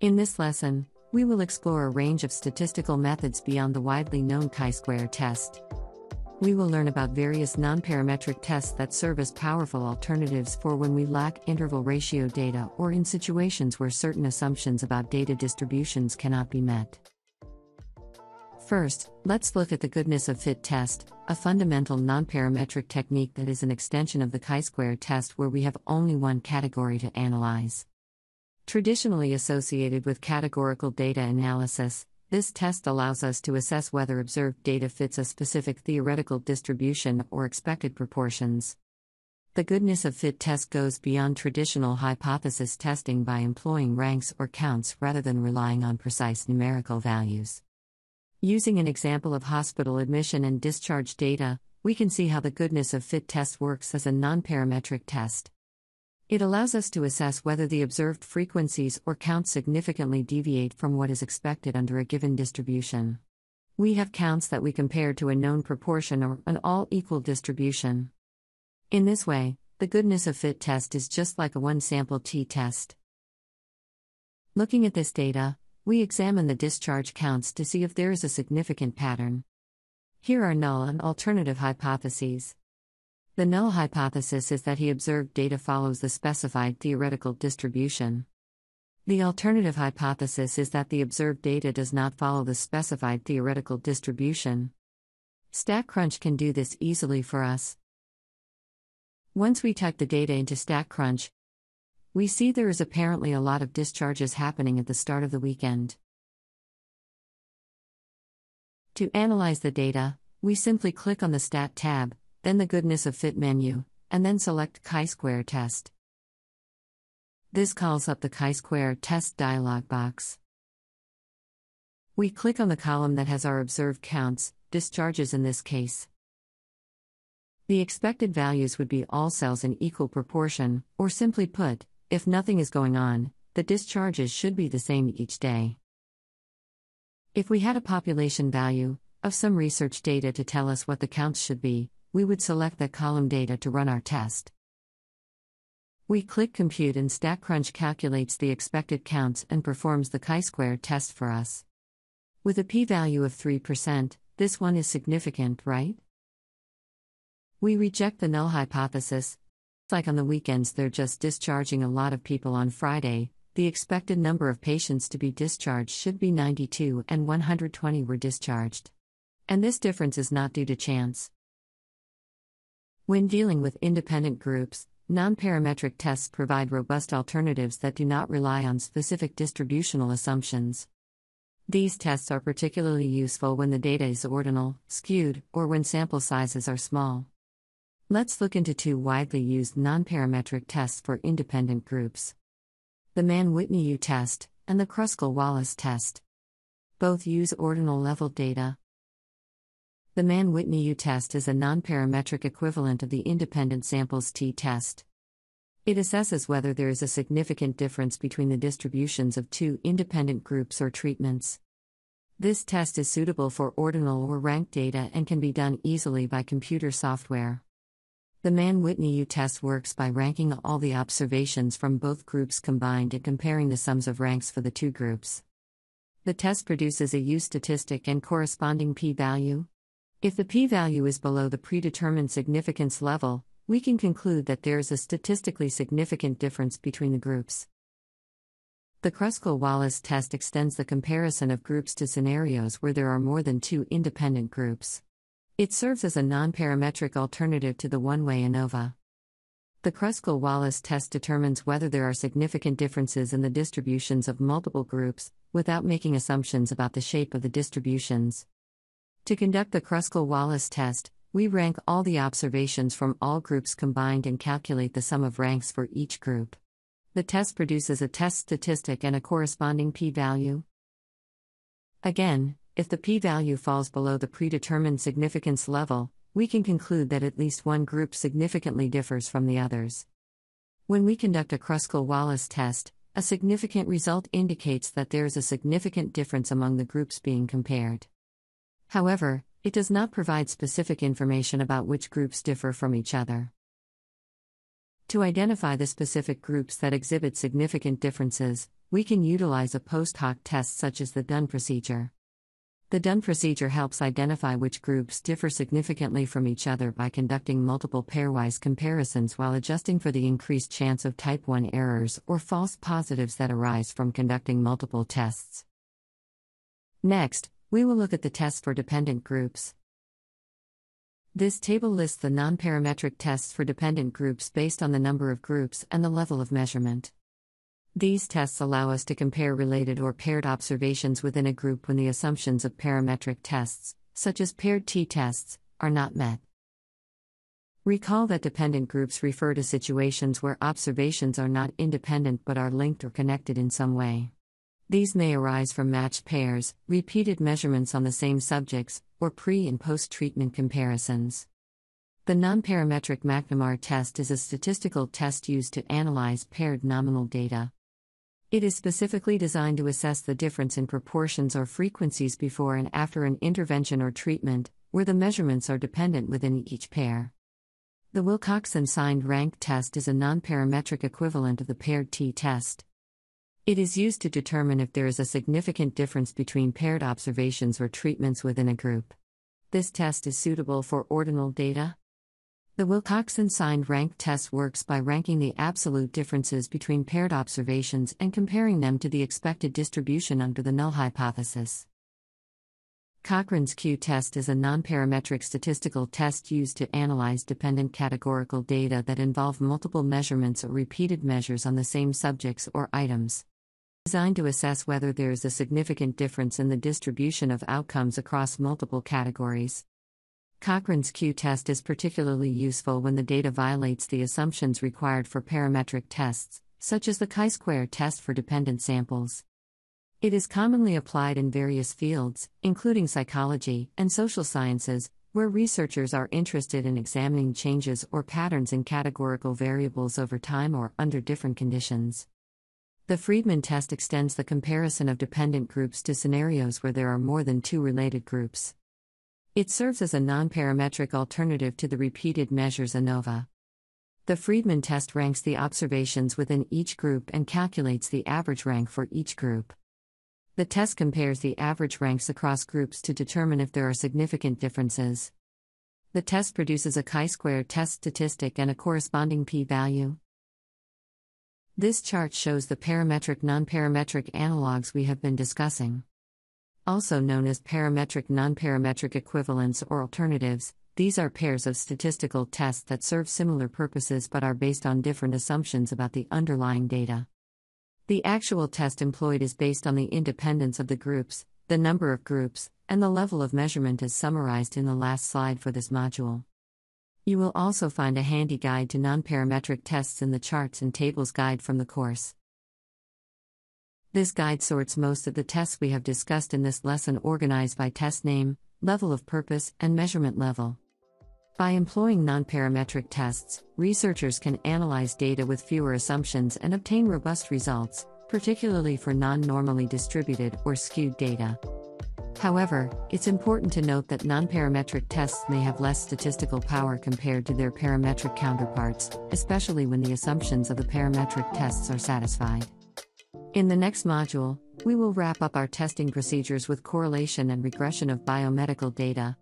In this lesson, we will explore a range of statistical methods beyond the widely known chi square test. We will learn about various nonparametric tests that serve as powerful alternatives for when we lack interval ratio data or in situations where certain assumptions about data distributions cannot be met. First, let's look at the goodness of fit test, a fundamental nonparametric technique that is an extension of the chi square test where we have only one category to analyze. Traditionally associated with categorical data analysis, this test allows us to assess whether observed data fits a specific theoretical distribution or expected proportions. The goodness of fit test goes beyond traditional hypothesis testing by employing ranks or counts rather than relying on precise numerical values. Using an example of hospital admission and discharge data, we can see how the goodness of fit test works as a nonparametric test. It allows us to assess whether the observed frequencies or counts significantly deviate from what is expected under a given distribution. We have counts that we compare to a known proportion or an all equal distribution. In this way, the goodness of fit test is just like a one sample t test. Looking at this data, we examine the discharge counts to see if there is a significant pattern. Here are null and alternative hypotheses. The null hypothesis is that he observed data follows the specified theoretical distribution. The alternative hypothesis is that the observed data does not follow the specified theoretical distribution. StatCrunch can do this easily for us. Once we type the data into StatCrunch, we see there is apparently a lot of discharges happening at the start of the weekend. To analyze the data, we simply click on the Stat tab, then the Goodness of Fit menu, and then select chi-square test. This calls up the chi-square test dialog box. We click on the column that has our observed counts, discharges in this case. The expected values would be all cells in equal proportion, or simply put, if nothing is going on, the discharges should be the same each day. If we had a population value of some research data to tell us what the counts should be, we would select the column data to run our test. We click Compute and StatCrunch calculates the expected counts and performs the chi-square test for us. With a p-value of 3%, this one is significant, right? We reject the null hypothesis. Like on the weekends, they're just discharging a lot of people on Friday. The expected number of patients to be discharged should be 92 and 120 were discharged. And this difference is not due to chance. When dealing with independent groups, nonparametric tests provide robust alternatives that do not rely on specific distributional assumptions. These tests are particularly useful when the data is ordinal, skewed, or when sample sizes are small. Let's look into two widely used nonparametric tests for independent groups the Mann Whitney U test and the Kruskal Wallis test. Both use ordinal level data. The Mann Whitney U test is a nonparametric equivalent of the independent samples t test. It assesses whether there is a significant difference between the distributions of two independent groups or treatments. This test is suitable for ordinal or ranked data and can be done easily by computer software. The Mann Whitney U test works by ranking all the observations from both groups combined and comparing the sums of ranks for the two groups. The test produces a U statistic and corresponding p value. If the p value is below the predetermined significance level, we can conclude that there is a statistically significant difference between the groups. The Kruskal Wallis test extends the comparison of groups to scenarios where there are more than two independent groups. It serves as a nonparametric alternative to the one way ANOVA. The Kruskal Wallis test determines whether there are significant differences in the distributions of multiple groups, without making assumptions about the shape of the distributions. To conduct the Kruskal Wallis test, we rank all the observations from all groups combined and calculate the sum of ranks for each group. The test produces a test statistic and a corresponding p value. Again, if the p value falls below the predetermined significance level, we can conclude that at least one group significantly differs from the others. When we conduct a Kruskal Wallis test, a significant result indicates that there is a significant difference among the groups being compared. However, it does not provide specific information about which groups differ from each other. To identify the specific groups that exhibit significant differences, we can utilize a post hoc test such as the Dunn procedure. The Dunn procedure helps identify which groups differ significantly from each other by conducting multiple pairwise comparisons while adjusting for the increased chance of type 1 errors or false positives that arise from conducting multiple tests. Next, we will look at the test for dependent groups. This table lists the nonparametric tests for dependent groups based on the number of groups and the level of measurement. These tests allow us to compare related or paired observations within a group when the assumptions of parametric tests, such as paired t tests, are not met. Recall that dependent groups refer to situations where observations are not independent but are linked or connected in some way. These may arise from matched pairs, repeated measurements on the same subjects, or pre and post treatment comparisons. The nonparametric McNemar test is a statistical test used to analyze paired nominal data. It is specifically designed to assess the difference in proportions or frequencies before and after an intervention or treatment, where the measurements are dependent within each pair. The Wilcoxon signed rank test is a nonparametric equivalent of the paired t test. It is used to determine if there is a significant difference between paired observations or treatments within a group. This test is suitable for ordinal data, the Wilcoxon signed rank test works by ranking the absolute differences between paired observations and comparing them to the expected distribution under the null hypothesis. Cochran's Q test is a nonparametric statistical test used to analyze dependent categorical data that involve multiple measurements or repeated measures on the same subjects or items. Designed to assess whether there is a significant difference in the distribution of outcomes across multiple categories. Cochran's Q test is particularly useful when the data violates the assumptions required for parametric tests, such as the chi square test for dependent samples. It is commonly applied in various fields, including psychology and social sciences, where researchers are interested in examining changes or patterns in categorical variables over time or under different conditions. The Friedman test extends the comparison of dependent groups to scenarios where there are more than two related groups. It serves as a nonparametric alternative to the repeated measures ANOVA. The Friedman test ranks the observations within each group and calculates the average rank for each group. The test compares the average ranks across groups to determine if there are significant differences. The test produces a chi square test statistic and a corresponding p value. This chart shows the parametric nonparametric analogs we have been discussing also known as parametric nonparametric equivalents or alternatives. These are pairs of statistical tests that serve similar purposes but are based on different assumptions about the underlying data. The actual test employed is based on the independence of the groups, the number of groups, and the level of measurement as summarized in the last slide for this module. You will also find a handy guide to nonparametric tests in the charts and tables guide from the course. This guide sorts most of the tests we have discussed in this lesson organized by test name, level of purpose, and measurement level. By employing nonparametric tests, researchers can analyze data with fewer assumptions and obtain robust results, particularly for non normally distributed or skewed data. However, it's important to note that nonparametric tests may have less statistical power compared to their parametric counterparts, especially when the assumptions of the parametric tests are satisfied. In the next module, we will wrap up our testing procedures with correlation and regression of biomedical data.